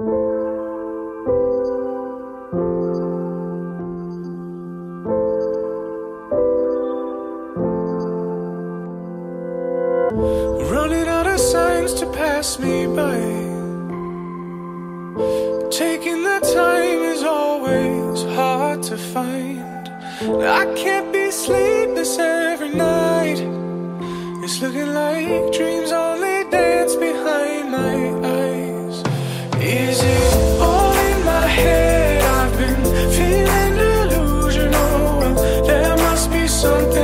Running out of signs to pass me by. Taking the time is always hard to find. I can't be sleepless every night. It's looking like dreams only dance behind my? something